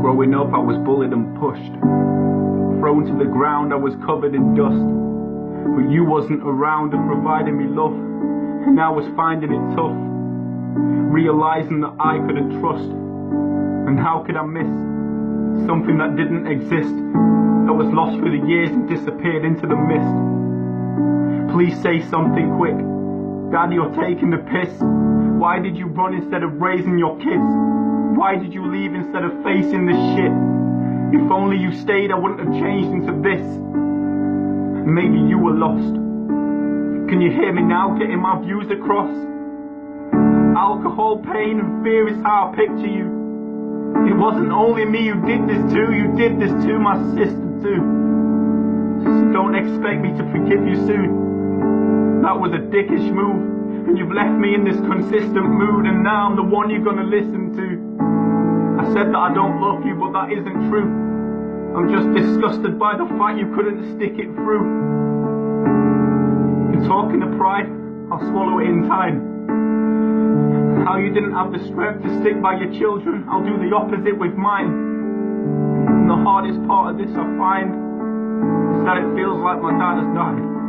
Growing up, I was bullied and pushed. Thrown to the ground, I was covered in dust. But you wasn't around and providing me love. And I was finding it tough. Realizing that I couldn't trust. And how could I miss something that didn't exist? That was lost through the years and disappeared into the mist. Please say something quick. Daddy, you're taking the piss. Why did you run instead of raising your kids? Why did you leave instead of facing the shit? If only you stayed, I wouldn't have changed into this. Maybe you were lost. Can you hear me now getting my views across? Alcohol, pain, and fear is how I picture you. It wasn't only me you did this to, you did this to my sister too. So don't expect me to forgive you soon. That was a dickish move, and you've left me in this consistent mood, and now I'm the one you're gonna listen to. I said that I don't love you, but that isn't true. I'm just disgusted by the fact you couldn't stick it through. You're talking of pride, I'll swallow it in time. You didn't have the strength to stick by your children, I'll do the opposite with mine. And the hardest part of this I find is that it feels like my dad has died.